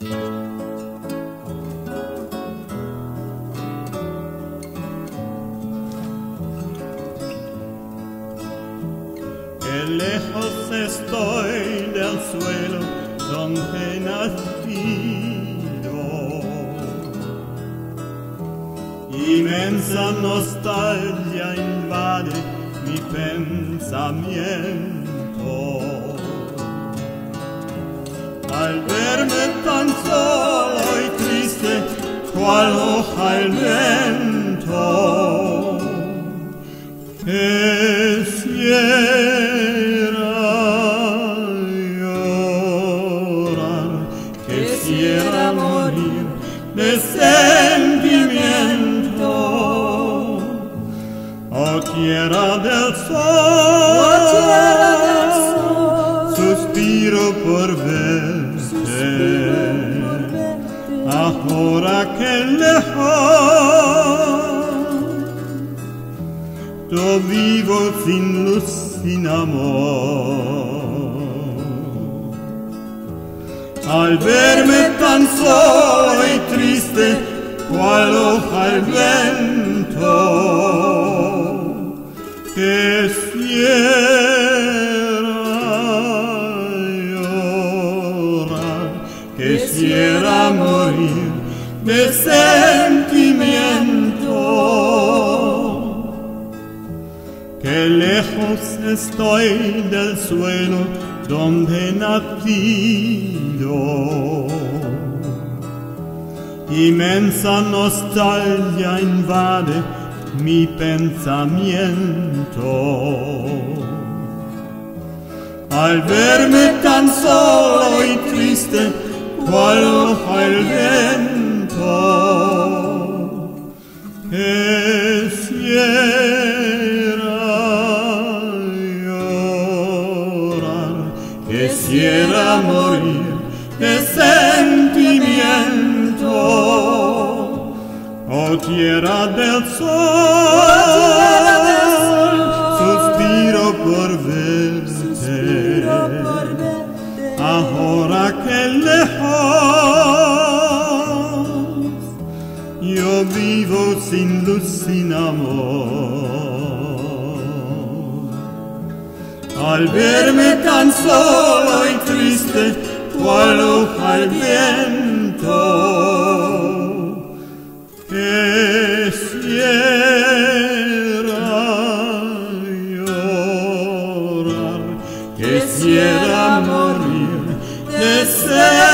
Que lejos estoy del suelo donde he nacido. Inmensa nostalgia invade mi pensamiento. Al verme tan solo y triste, cual hoja al viento, quisiera llorar, quisiera morir de sentimiento. Oh tierra del sol, suspiro por verte, ahora que lejos yo vivo sin luz, sin amor. Al verme tan solo y triste, cual hoja al viento, quisiera de sentimiento. Que lejos estoy del suelo donde he nacido. Inmensa nostalgia invade mi pensamiento. Al verme tan solo y triste, cual el quisiera morir de sentimiento. Oh tierra del sol, suspiro por verte, ahora que lejos yo vivo sin luz, sin amor. Al verme tan solo y triste, cual hoja al viento que quisiera llorar, quisiera morir de ser.